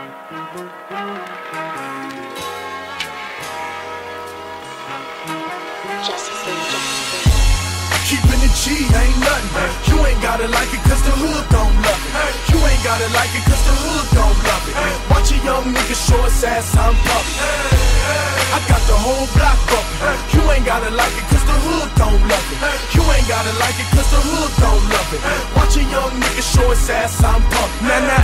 Keeping it G ain't nothing. You ain't gotta like it cause the hood don't love it. You ain't gotta like it cause the hood don't love it. Watch a young nigga show his ass I'm pumping. I got the whole block bumping. You ain't gotta like it cause the hood don't love it. You ain't gotta like it cause the hood don't love it. Watch a young nigga show his ass I'm pumping. Now now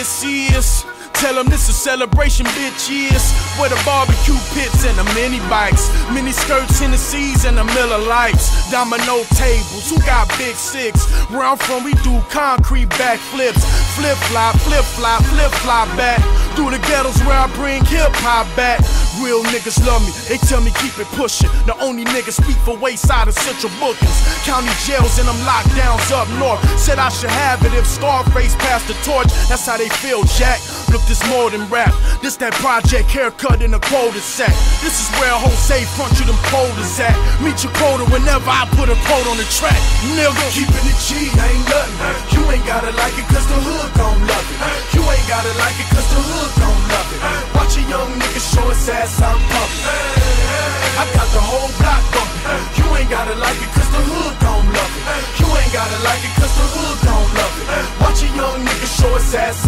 this is. Tell them this a celebration, bitch, yes. Where the barbecue pits and the mini bikes, mini skirts, Hennessy's, and the Miller Lites. Domino tables, who got big six? Where I'm from, we do concrete backflips. Flip flop, flip flop, flip flop back. Through the ghettos where I bring hip hop back. Real niggas love me, they tell me keep it pushing. The only niggas speak for wayside of central bookings. County jails and them lockdowns up north. Said I should have it if Scarface passed the torch. That's how they feel, Jack. Look, this more than rap. This that project haircut in a quota sack. This is where Jose front you them quotas at. Meet your quota whenever I put a quote on the track, nigga. Keeping it G ain't nothing. You ain't gotta like it cause the hood gon' love it. You ain't gotta like it cause the hood gon' young nigga show his ass I'm. I got the whole block bumping. You ain't gotta like it cause the hood gon' love it. You ain't gotta like it cause the hood gon' love it. Watch a young nigga show ass.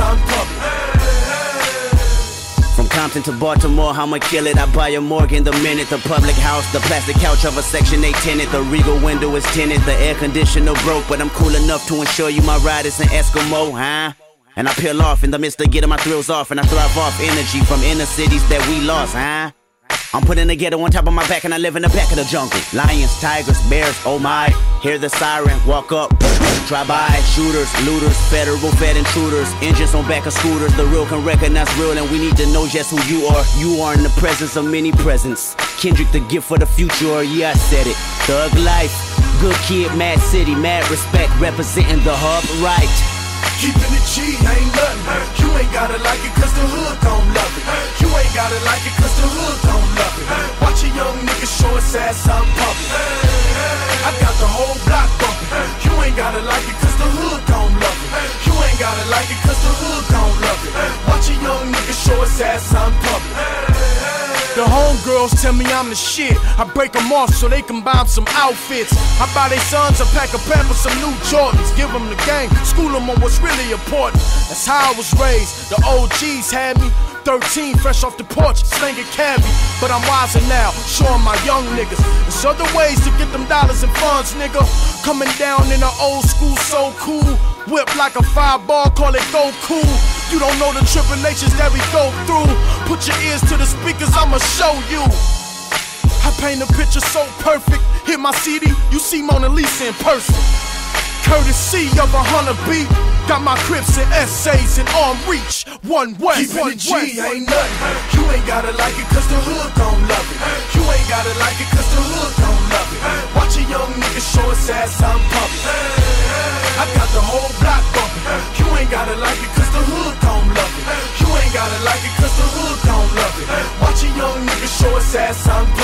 From Compton to Baltimore, I'ma kill it. I buy a Morgan the minute. The public house, the plastic couch of a Section 8 tenant. The regal window is tinted. The air conditioner broke, but I'm cool enough to ensure you my ride is an Eskimo, huh? And I peel off in the midst of getting my thrills off, and I thrive off energy from inner cities that we lost, huh? I'm putting the ghetto on top of my back, and I live in the back of the jungle. Lions, tigers, bears, oh my. Hear the siren, walk up, drive by. Shooters, looters, federal fed intruders. Engines on back of scooters. The real can recognize real, and we need to know just who you are. You are in the presence of many presents. Kendrick, the gift for the future, yeah, I said it. Thug life, good kid, mad city, mad respect, representing the hub right. Keeping it G ain't nothing. You ain't gotta like it cause the hood don't love it. You ain't gotta like it cause the hood don't love it. Watch a young nigga show his ass I'm pumping. I got the whole block bumping. You ain't gotta like it cause the hood don't love it. You ain't gotta like it cause the hood don't love it. Watch a young nigga show his ass. The homegirls tell me I'm the shit. I break them off so they can buy some outfits. I buy their sons a pack of pampers, some new Jordans. Give them the game, school them on what's really important. That's how I was raised. The OGs had me. 13, fresh off the porch, slinging cabbie. But I'm wiser now, showing my young niggas. There's other ways to get them dollars and funds, nigga. Coming down in the old school, so cool. Whip like a fireball, call it go cool. You don't know the tribulations that we go through. Put your ears to the speakers, I'ma show you. I paint a picture so perfect. Hit my CD, you see Mona Lisa in person. Courtesy of a hunter beat. Got my crips and essays in arm reach. One way, Keeping one G way. ain't nothing. You ain't gotta like it cause the hood gon' love it. You ain't gotta like it cause the hood gon' love it. Watch a young nigga show his ass I'm pumping. Show ass I'm.